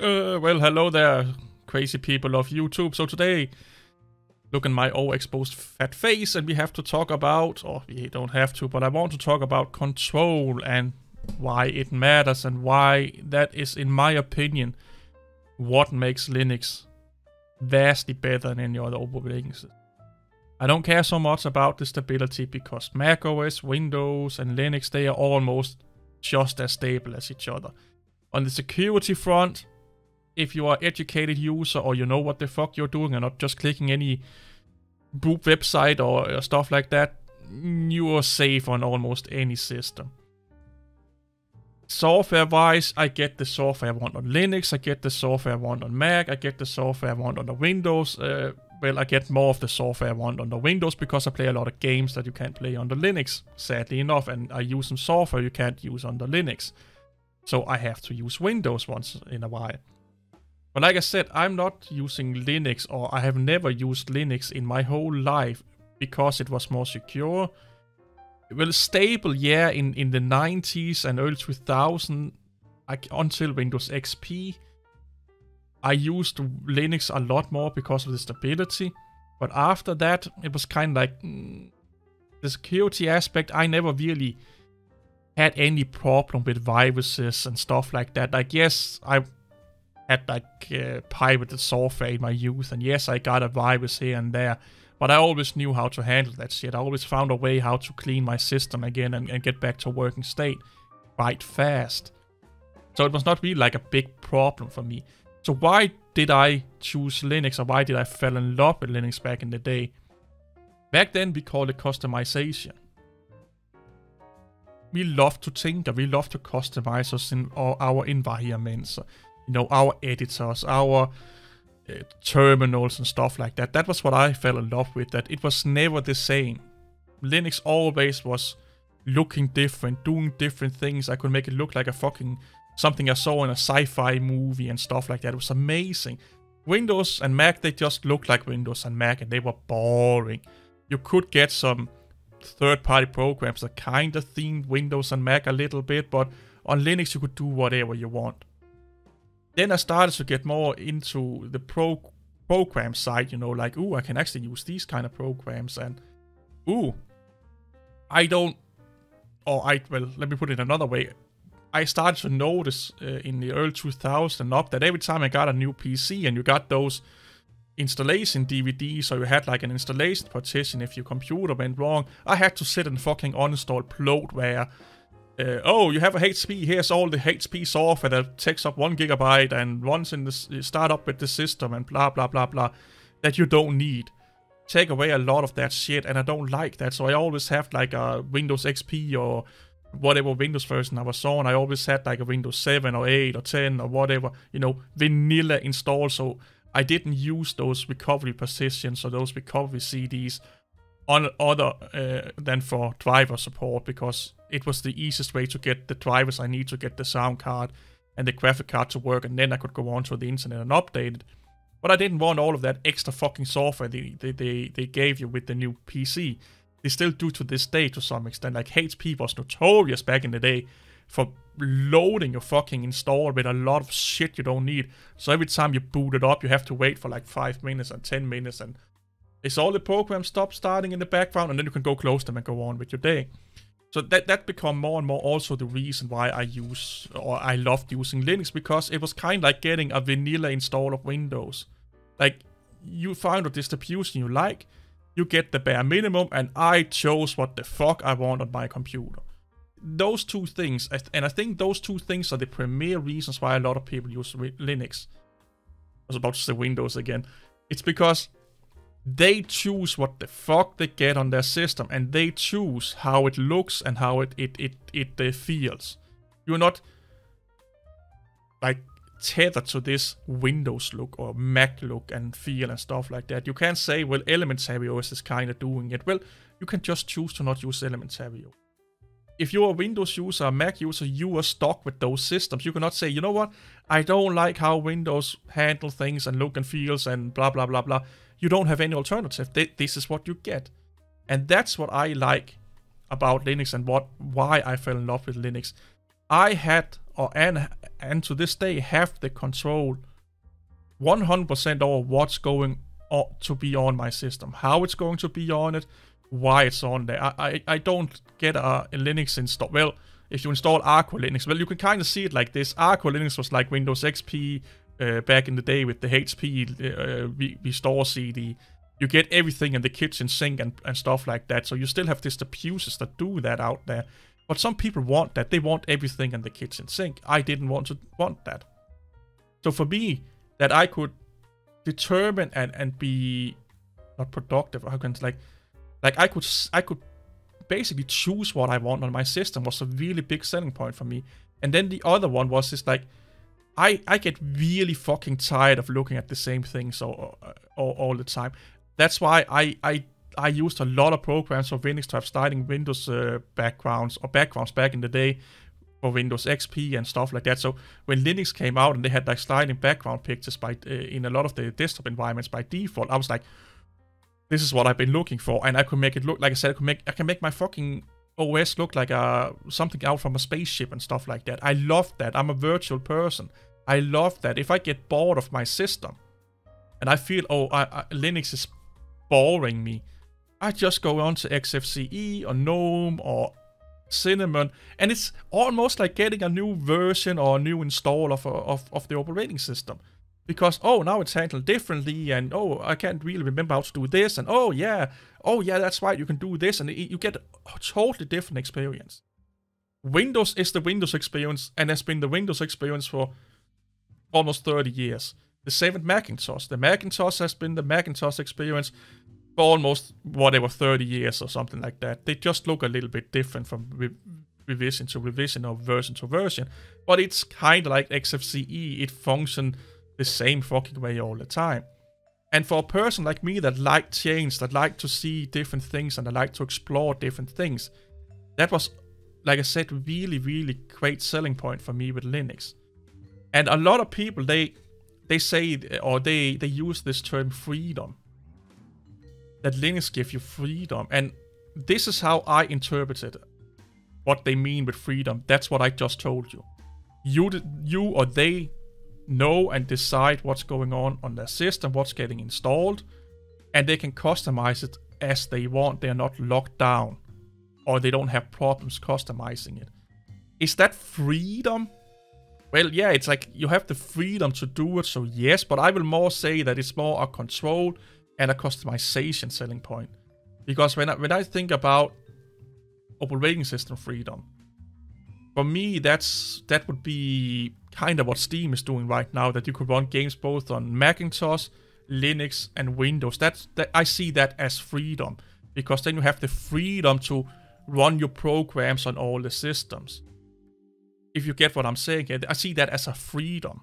Uh, well, hello there, crazy people of YouTube. So today, look at my overexposed fat face, and we have to talk about, or we don't have to, but I want to talk about control and why it matters and why that is, in my opinion, what makes Linux vastly better than any other operating system. I don't care so much about the stability because Mac OS, Windows, and Linux, they are almost just as stable as each other. On the security front, if you are educated user or you know what the fuck you're doing and not just clicking any boot website or, or stuff like that, you are safe on almost any system. Software wise, I get the software I want on Linux, I get the software I want on Mac, I get the software I want on the Windows. Uh, well, I get more of the software I want on the Windows because I play a lot of games that you can't play on the Linux, sadly enough, and I use some software you can't use on the Linux. So I have to use Windows once in a while. But like I said, I'm not using Linux or I have never used Linux in my whole life because it was more secure. Well, stable, yeah, in, in the 90s and early 2000s until Windows XP. I used Linux a lot more because of the stability. But after that, it was kind of like mm, the security aspect. I never really had any problem with viruses and stuff like that. Like, yes, I had like uh, pirated software in my youth, and yes, I got a virus here and there. But I always knew how to handle that shit. I always found a way how to clean my system again and, and get back to working state quite fast. So it was not really like a big problem for me. So why did I choose Linux or why did I fall in love with Linux back in the day? Back then we called it customization. We love to tinker, we love to customize us in our environments, you know, our editors, our uh, terminals and stuff like that. That was what I fell in love with, that it was never the same. Linux always was looking different, doing different things. I could make it look like a fucking something I saw in a sci-fi movie and stuff like that. It was amazing. Windows and Mac, they just looked like Windows and Mac and they were boring. You could get some third-party programs that kind of themed Windows and Mac a little bit, but on Linux you could do whatever you want. Then I started to get more into the pro program side, you know, like, ooh, I can actually use these kind of programs and, ooh, I don't, or I, well, let me put it another way. I started to notice uh, in the early 2000s and up that every time I got a new PC and you got those installation DVDs, so you had like an installation partition if your computer went wrong, I had to sit and fucking uninstall bloatware. Uh, oh, you have a HP, here's all the HP software that takes up one gigabyte and runs in the start up with the system and blah blah blah blah that you don't need. Take away a lot of that shit and I don't like that, so I always have like a Windows XP or whatever Windows version I was on, I always had like a Windows 7 or 8 or 10 or whatever, you know, vanilla install. So I didn't use those recovery positions or those recovery CDs on other uh, than for driver support because it was the easiest way to get the drivers I need to get the sound card and the graphic card to work, and then I could go onto the internet and update it. But I didn't want all of that extra fucking software they, they, they, they gave you with the new PC they still do to this day to some extent. Like HP was notorious back in the day for loading your fucking install with a lot of shit you don't need. So every time you boot it up, you have to wait for like 5 minutes and 10 minutes and it's all the programs stop starting in the background and then you can go close them and go on with your day. So that that become more and more also the reason why I use or I loved using Linux because it was kind of like getting a vanilla install of Windows. Like you find a distribution you like, you get the bare minimum, and I chose what the fuck I want on my computer. Those two things, and I think those two things are the premier reasons why a lot of people use Linux. I was about to say Windows again. It's because they choose what the fuck they get on their system, and they choose how it looks and how it it it it, it feels. You're not like tethered to this Windows look or Mac look and feel and stuff like that. You can't say, well, elements Elementary OS is kind of doing it. Well, you can just choose to not use Elementary OS. If you're a Windows user, a Mac user, you are stuck with those systems. You cannot say, you know what, I don't like how Windows handle things and look and feels and blah, blah, blah, blah. You don't have any alternative. This is what you get. And that's what I like about Linux and what why I fell in love with Linux. I had or and and to this day have the control 100% over what's going on to be on my system, how it's going to be on it, why it's on there. I, I, I don't get a, a Linux install. Well, if you install Arco Linux, well, you can kind of see it like this. Arco Linux was like Windows XP uh, back in the day with the HP uh, Restore CD. You get everything in the kitchen sink and, and stuff like that. So you still have distributions that do that out there. But some people want that. They want everything in the kitchen sink. I didn't want to want that. So for me, that I could determine and, and be not productive, how can like like I could I could basically choose what I want on my system was a really big selling point for me. And then the other one was just like I I get really fucking tired of looking at the same things all, all, all the time. That's why I I I used a lot of programs for Linux to have sliding Windows uh, backgrounds or backgrounds back in the day for Windows XP and stuff like that. So when Linux came out and they had like sliding background pictures by uh, in a lot of the desktop environments by default, I was like, this is what I've been looking for, and I could make it look like I said, I could make I can make my fucking OS look like a something out from a spaceship and stuff like that. I love that. I'm a virtual person. I love that. If I get bored of my system, and I feel oh I, I, Linux is boring me, I just go on to XFCE or GNOME or Cinnamon, and it's almost like getting a new version or a new install of, of, of the operating system because oh now it's handled differently and oh I can't really remember how to do this and oh yeah oh yeah that's right you can do this and you get a totally different experience. Windows is the Windows experience and has been the Windows experience for almost 30 years. The same with Macintosh. The Macintosh has been the Macintosh experience for almost whatever 30 years or something like that. They just look a little bit different from re- revision to revision or version to version, but it's kind of like XFCE. It functions the same fucking way all the time. And for a person like me that like change, that like to see different things and that like to explore different things, that was, like I said, really, really great selling point for me with Linux. And a lot of people they they say or they they use this term freedom. That Linux gives you freedom, and this is how I interpreted what they mean with freedom. That's what I just told you. You you or they know and decide what's going on on their system, what's getting installed, and they can customize it as they want. They're not locked down or they don't have problems customizing it. Is that freedom? Well, yeah, it's like you have the freedom to do it, so yes, but I will more say that it's more a control and a customization selling point. Because when I, when I think about operating system freedom, for me, that's that would be kind of what Steam is doing right now. That you could run games both on Macintosh, Linux, and Windows. That's that I see that as freedom because then you have the freedom to run your programs on all the systems. If you get what I'm saying, here, I see that as a freedom.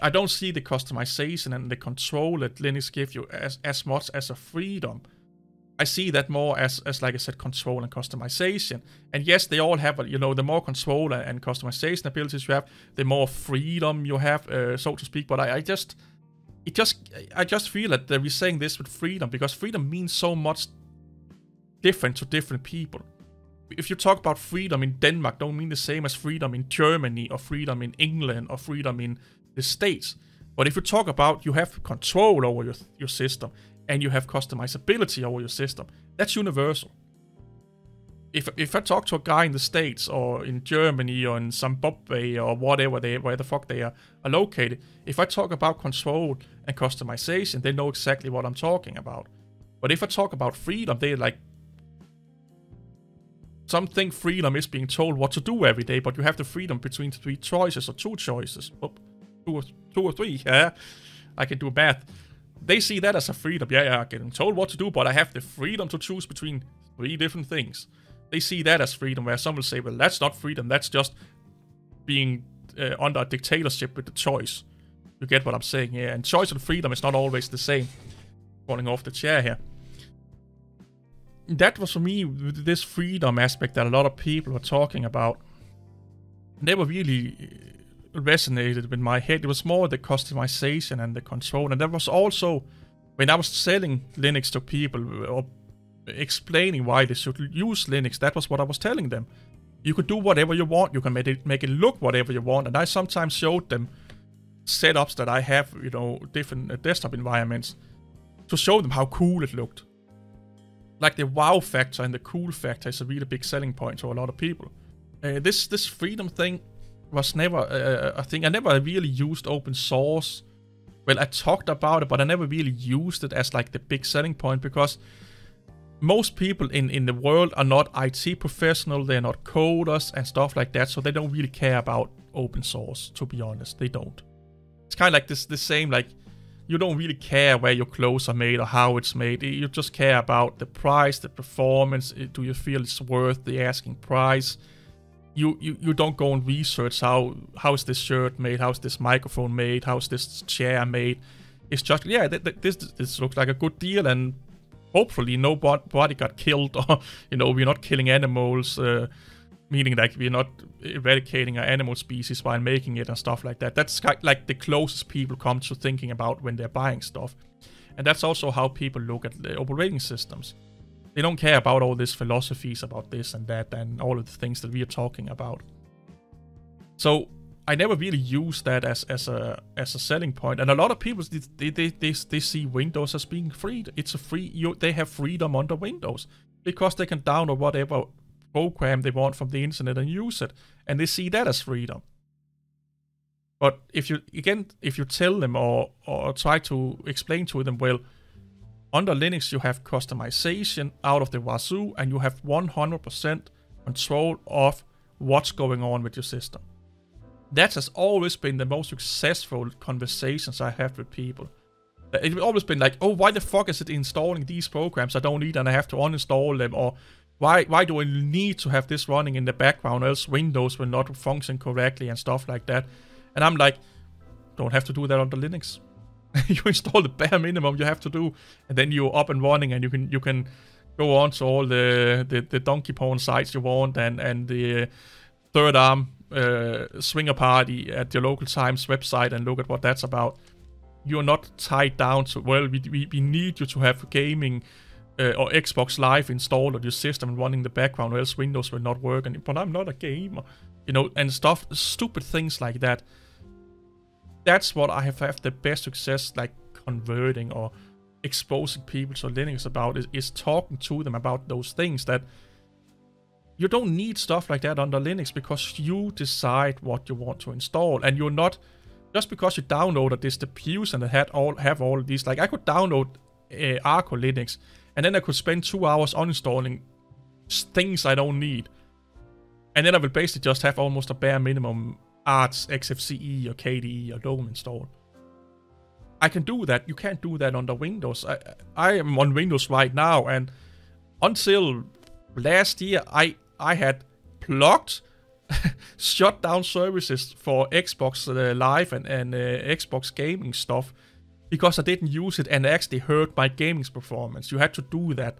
I don't see the customization and the control that Linux gives you as, as much as a freedom. I see that more as, as like I said, control and customization. And yes, they all have, you know, the more control and, customization abilities you have, the more freedom you have, uh, so to speak. But I, I just, it just, I just feel that we're saying this with freedom because freedom means so much different to different people. If you talk about freedom in Denmark, don't mean the same as freedom in Germany or freedom in England or freedom in the States. But if you talk about you have control over your, your system, and you have customizability over your system. That's universal. If, if I talk to a guy in the States or in Germany or in Zimbabwe or whatever they where the fuck they are, are located, if I talk about control and customization, they know exactly what I'm talking about. But if I talk about freedom, they're like something freedom is being told what to do every day, but you have the freedom between three choices or two choices. Oop, two or two or three, yeah. I can do math they see that as a freedom. Yeah, yeah, getting told what to do, but I have the freedom to choose between three different things. They see that as freedom, where some will say, well, that's not freedom, that's just being uh, under a dictatorship with the choice. You get what I'm saying here. And choice and freedom is not always the same. Falling off the chair here. That was for me this freedom aspect that a lot of people were talking about. Never really resonated with my head. It was more the customization and the control. And that was also when I was selling Linux to people or explaining why they should use Linux, that was what I was telling them. you could do whatever you want. You can make it make it look whatever you want. And I sometimes showed them setups that I have, you know, different uh, desktop environments to show them how cool it looked. Like the wow factor and the cool factor is a really big selling point to a lot of people. Uh, this this freedom thing was never uh, a thing. I never really used open source. Well, I talked about it, but I never really used it as like the big selling point because most people in, in the world are not IT professional, they're not coders and stuff like that, so they don't really care about open source, to be honest. They don't. It's kind of like this the same, like you don't really care where your clothes are made or how it's made. You just care about the price, the performance. Do you feel it's worth the asking price? You, you you don't go and research how how is this shirt made, how's this microphone made, how's this chair made. It's just yeah, th- th- this this looks like a good deal, and hopefully nobody got killed or you know we're not killing animals uh, meaning like we're not eradicating an animal species while making it and stuff like that that's like the closest people come to thinking about when they're buying stuff and that's also how people look at the operating systems they don't care about all these philosophies about this and that and all of the things that we are talking about so I never really use that as as a as a selling point. point, and a lot of people they they they, they see Windows as being free. It's a free you they have freedom under Windows because they can download whatever program they want from the internet and use it, and they see that as freedom. But if you again if you tell them or or try to explain to them, well, under Linux you have customization out of the wazoo, and you have 100% control of what's going on with your system that has always been the most successful conversations I have with people. It's always been like, oh, why the fuck is it installing these programs I don't need and I have to uninstall them? Or why why do I need to have this running in the background else Windows will not function correctly and stuff like that? And I'm like, don't have to do that on the Linux. you install the bare minimum you have to do, and then you're up and running and you can you can go on to all the the, the donkey porn sites you want and and the third arm uh, swinger party at your local Times website and look at what that's about. You're not tied down to, well, we, we, we need you to have gaming uh, or Xbox Live installed on your system and running the background, or else Windows will not work. And but I'm not a gamer, you know, and stuff, stupid things like that. That's what I have had the best success, like converting or exposing people to Linux about is, is talking to them about those things that you don't need stuff like that under Linux because you decide what you want to install, and you're not just because you download a distribution that had all have all these. Like I could download uh, Arco Linux, and then I could spend two hours uninstalling things I don't need, and then I will basically just have almost a bare minimum Arch, XFCE or KDE or GNOME installed. I can do that. You can't do that under Windows. I I am on Windows right now, and until last year, I I had plugged shut down services for Xbox uh, Live and, and uh, Xbox gaming stuff because I didn't use it and it actually hurt my gaming's performance. You had to do that.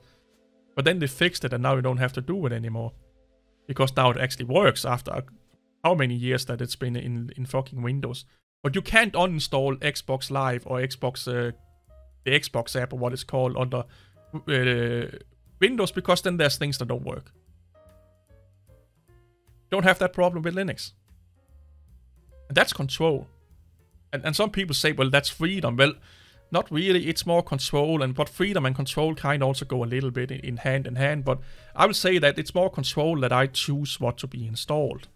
But then they fixed it and now you don't have to do it anymore. Because now it actually works after how many years that it's been in, in fucking Windows. But you can't uninstall Xbox Live or Xbox, uh, the Xbox app or what it's called under uh, Windows because then there's things that don't work. Don't have that problem with Linux. And that's control. And, and some people say, well, that's freedom. Well, not really. It's more control. And but freedom and control kind of also go a little bit in, in hand in hand. But I would say that it's more control that I choose what to be installed.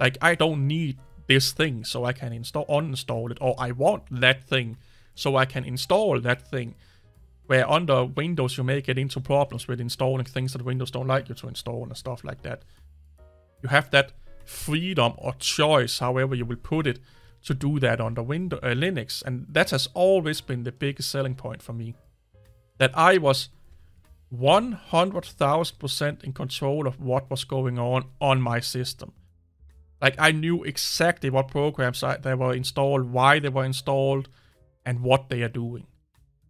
Like I don't need this thing so I can install uninstall it, or I want that thing so I can install that thing. Where under Windows you may get into problems with installing things that Windows don't like you to install and stuff like that. You have that freedom or choice, however you will put it, to do that under Windows, uh, Linux, and that has always been the biggest selling point for me. That I was 100,000% in control of what was going on on my system. Like I knew exactly what programs I, they were installed, why they were installed, and what they are doing.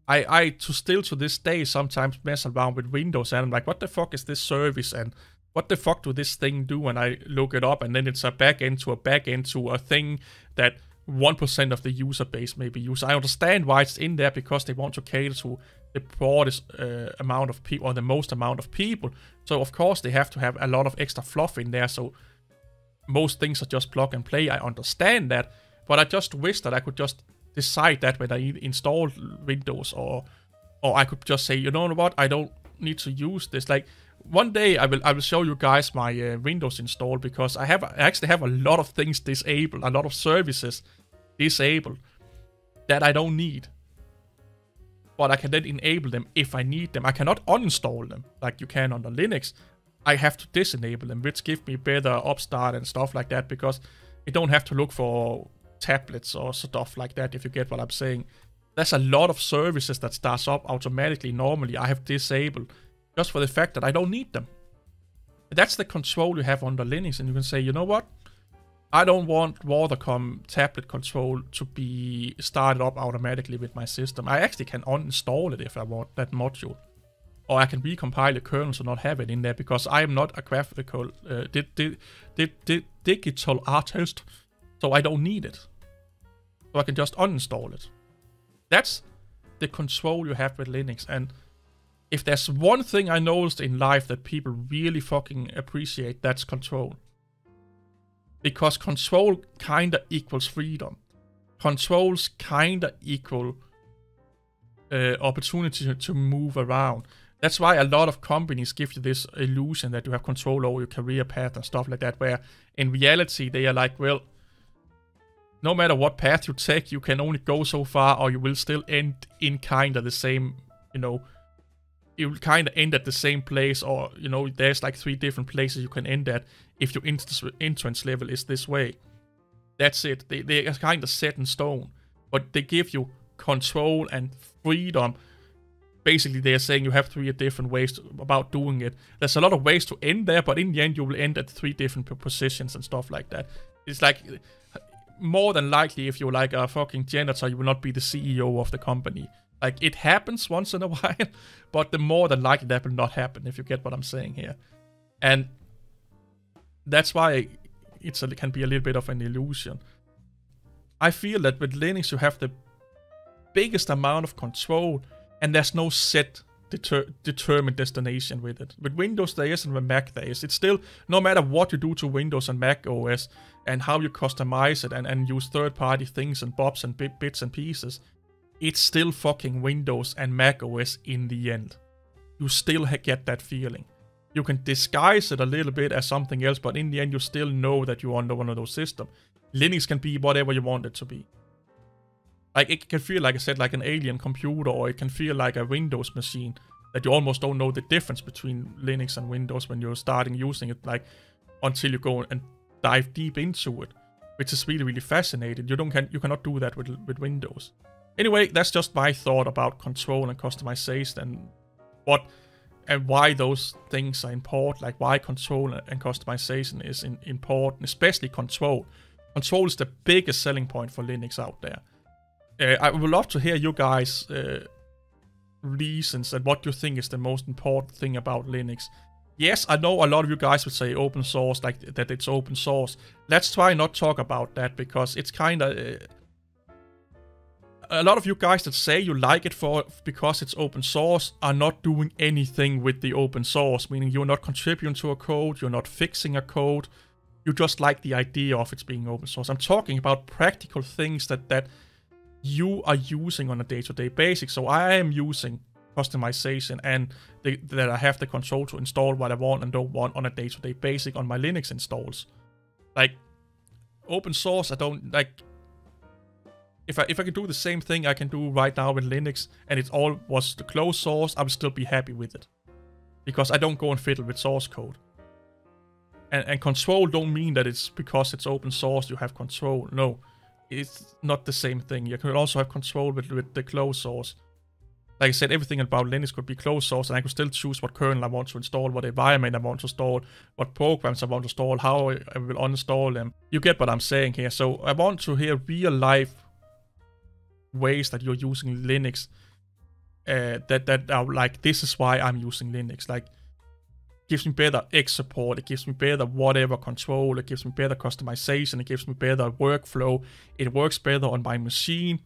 I, I to still to this day sometimes mess around with Windows and I'm like, what the fuck is this service and what the fuck do this thing do when I look it up? And then it's a back end to a back end to a thing that 1% of the user base maybe use. I understand why it's in there because they want to cater to the broadest uh, amount of people or the most amount of people. So of course they have to have a lot of extra fluff in there. So most things are just plug and play. I understand that, but I just wish that I could just decide that when I install Windows or or I could just say, you know what, I don't need to use this. Like one day I will I will show you guys my uh, Windows install because I have I actually have a lot of things disabled, a lot of services disabled that I don't need. But I can then enable them if I need them. I cannot uninstall them like you can on the Linux. I have to disable them, which give me better upstart and stuff like that because you don't have to look for tablets or stuff like that if you get what I'm saying. There's a lot of services that starts up automatically normally I have disabled just for the fact that I don't need them. That's the control you have under Linux, and you can say, you know what? I don't want Wacom tablet control to be started up automatically with my system. I actually can uninstall it if I want that module. Or I can recompile the kernel to not have it in there because I am not a graphical, uh, di di di digital artist, so I don't need it. So I can just uninstall it. That's the control you have with Linux, and if there's one thing I noticed in life that people really fucking appreciate, that's control. Because control kinda equals freedom. Controls kinda equal uh, opportunity to, move around. That's why a lot of companies give you this illusion that you have control over your career path and stuff like that, where in reality they are like, well, no matter what path you take, you can only go so far or you will still end in kind of the same, you know, you will kind of end at the same place or you know there's like three different places you can end at if your entrance level is this way. That's it. They, they are kind of set in stone but they give you control and freedom. Basically they're saying you have three different ways to, about doing it. There's a lot of ways to end there but in the end you will end at three different positions and stuff like that. It's like more than likely if you're like a fucking janitor you will not be the ceo of the company like, it happens once in a while, but the more than likely that will not happen, if you get what I'm saying here. And that's why it's a, it can be a little bit of an illusion. I feel that with Linux you have the biggest amount of control, and there's no set deter determined destination with it. With Windows there is and with Mac there is. It's still, no matter what you do to Windows and Mac OS, and how you customize it and, and use third-party things and bobs and bits and pieces, it's still fucking Windows and Mac OS in the end. You still get that feeling. You can disguise it a little bit as something else, but in the end you still know that you're under one of those systems. Linux can be whatever you want it to be. Like it can feel like I said, like an alien computer, or it can feel like a Windows machine that you almost don't know the difference between Linux and Windows when you're starting using it, like until you go and dive deep into it, which is really really fascinating. You don't can you cannot do that with with Windows. Anyway, that's just my thought about control and customization and what and why those things are important, like why control and customization is in, important, especially control. Control is the biggest selling point for Linux out there. Uh, I would love to hear you guys' uh, reasons and what you think is the most important thing about Linux. Yes, I know a lot of you guys would say open source, like that it's open source. Let's try not talk about that because it's kind of uh, a lot of you guys that say you like it for because it's open source are not doing anything with the open source, meaning you're not contributing to a code, you're not fixing a code, you just like the idea of it being open source. I'm talking about practical things that that you are using on a day-to-day -day basis. So I am using customization and the, that I have the control to install what I want and don't want on a day-to-day -day basis on my Linux installs. Like open source, I don't like if I if I could do the same thing I can do right now with Linux and it all was the closed source, I would still be happy with it. Because I don't go and fiddle with source code. And, and control don't mean that it's because it's open source you have control. No, it's not the same thing. You can also have control with, with the closed source. Like I said, everything about Linux could be closed source and I could still choose what kernel I want to install, what environment I want to install, what programs I want to install, how I will uninstall them. You get what I'm saying here. So I want to hear real life ways that you're using Linux uh, that that are like this is why I'm using Linux. Like, gives me better X support, it gives me better whatever control, it gives me better customization, it gives me better workflow, it works better on my machine,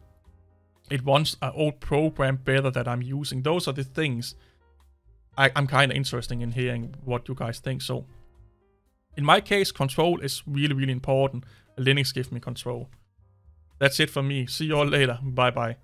it runs an old program better that I'm using. Those are the things I, I'm kind of interested in hearing what you guys think. So in my case, control is really, really important. Linux gives me control. That's it for me. See you all later. Bye bye.